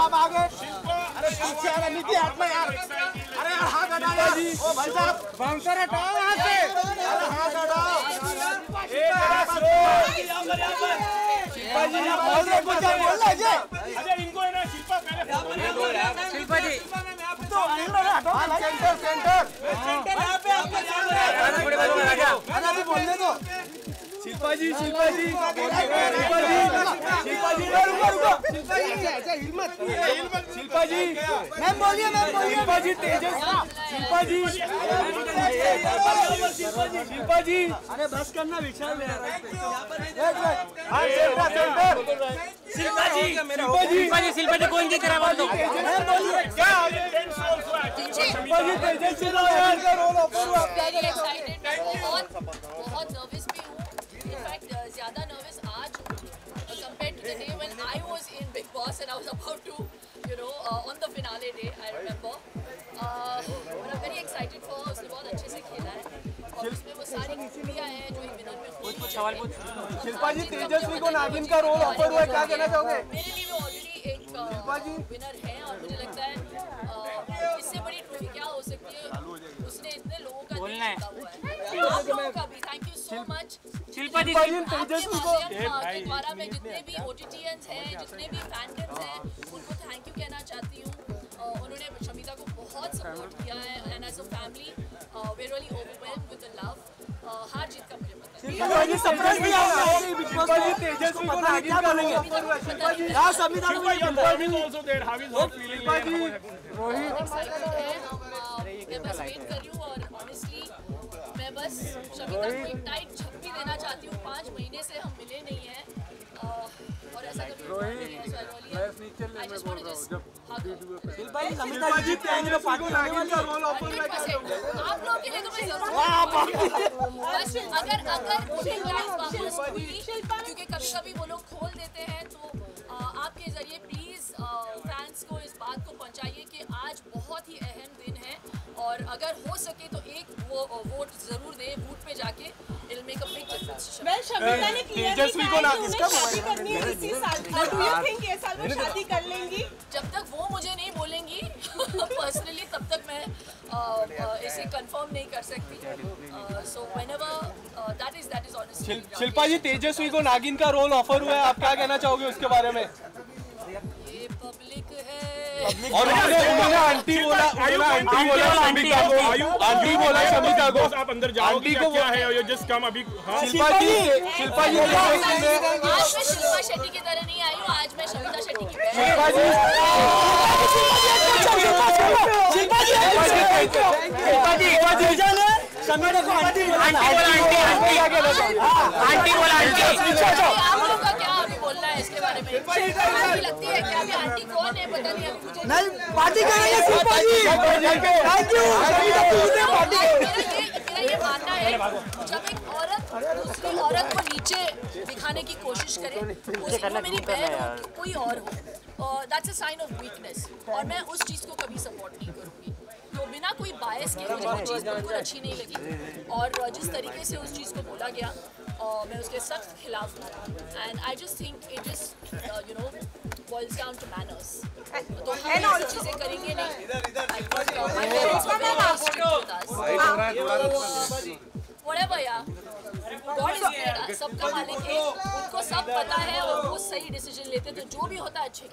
अरे पीछे अरे नीति हाथ में यार। अरे यार हाथ हटाओ जी ओ भाई साहब बाउंसर हटाओ यहाँ से। अरे हाथ हटाओ। ए शिल्पा जी बोल रहे कुछ बोल रहे जी अरे इनको है ना शिल्पा पहले शिल्पा जी। तो हटाओ। Centre centre centre Shilpa ji Shilpa ji Shilpa ji रुको रुको शिल्पा जी ऐसा हिम्मत शिल्पा जी मैम बोलिए मैम बोलिए शिल्पा जी तेजस शिल्पा जी शिल्पा जी अरे बस करना विशाल हाँ शिल्पा जी शिल्पा जी शिल्पा जी शिल्पा जी कौन रहा है बोल दो क्या tense also actually Shilpa ji Tejas And I was about to, you know, uh, on the finale day, I remember. Uh, but I'm very excited for उसने बहुत अच्छे से खेला है और उसमें वो सारी खूबियाँ हैं जो एक विनर में खूब सवाल पूछ शिल्पा जी तेजस्वी को नागिन का रोल ऑफ़र हुआ है क्या कहना चाहोगे? मेरे लिए वो ऑलरेडी एक विनर है और मुझे लगता है अ, इससे बड़ी ट्रॉफी क्या हो सकती है? उसने इतने लोगों का दिल। जीता हुआ है। आप लोगों का भी सो मच शिल्पा जी आपके माध्यम के द्वारा मैं जितने भी ओटीटीएंस हैं जितने भी फैंडम्स हैं उनको थैंक यू कहना चाहती हूँ। उन्होंने शमिता को बहुत सपोर्ट किया है and as a family we really overwhelm with the love हार जीत का मुझे पता है सरप्राइज़ भी आया है। शिल्पा जी तेजस्वी को नागिन का रोल ऑफ़र हुआ है शिल्पा जी। हाँ समिता को Shilpa your mom is also there how is her feeling Shilpa ji excited है मैं बस वेट कर रही हूँ और बस शमिता को एक टाइट झप्पी देना चाहती हूँ। पाँच महीने से हम मिले नहीं हैं। और ऐसा कभी नहीं है so I really- I just want to just hug her. Shilpa जी समिता जी तेजस्वी को नागिन का रोल ऑफ़र हुआ है क्या 100% आप लोगों के लिए तो मैं ज़रूर बस अगर अगर मुझे गाइस वापस हुई क्योंकि कभी कभी वो लोग खोल देते हैं तो आपके ज़रिए प्लीज़ फैंस को इस बात को पहुंचाइए कि आज बहुत ही अहम दिन है। और अगर हो सके तो वो वोट ज़रूर दें बूथ पे जाके I'll make big difference well Shamita ने क्लियरली तेजस्वी को कहा ना- कि इसका उन्हें शादी करनी है इसी साल डू यू थिंक ये साल वो शादी कर लेंगी। जब तक वो मुझे नहीं बोलेंगी पर्सनली तब तक मैं इसे कंफर्म नहीं कर सकती। So whenever that is that is honest शिल- शिल्पा जी तेजस्वी को नागिन का रोल ऑफ़र हुआ है आप क्या कहना चाहोगे उसके बारे में? और उन्होंने उन्होंने आंटी बोला उन्होंने आंटी बोला शमिता को आंटी बोला शमिता को आप अंदर जाओगे आंटी क्या को क्या है ये जस्ट कम अभी हाँ शिल्पा जी शिल्पा जी आज मैं शिल्पा शेट्टी की तरह नहीं आई हूँ आज मैं शमिता शेट्टी की शिल्पा जी शिल्पा जी शिल्पा जी शिल्पा जी समीरा को आंटी बोला आंटी बोला, आंटी, आंटी। आंटी बोला आंटी हूँ। है इसके बारे में। लगती है कि अभी आंटी कौन है? पता नहीं अभी मुझे नहीं पार्टी करेंगे शिल्पा जी थैंक यू मेरा ये मानना है जब एक औरत दूसरी औरत को नीचे दिखाने की कोशिश करे उसी मेरी बहन हो कोई और हो। That's a sign of weakness और मैं उस चीज़ को कभी सपोर्ट नहीं करूँगी। तो बिना कोई बायस के मुझे वो चीज़ बिल्कुल अच्छी नहीं लगी। और जिस तरीके से उस चीज़ को बोला गया और मैं उसके सख्त खिलाफ हूँ। And I just think it is you know boils down to manners तो हम ये चीज़ें करेंगे नहीं. सबका मालिक है. उनको सब पता है और वो सही डिसीज़न लेते तो जो भी होता है अच्छे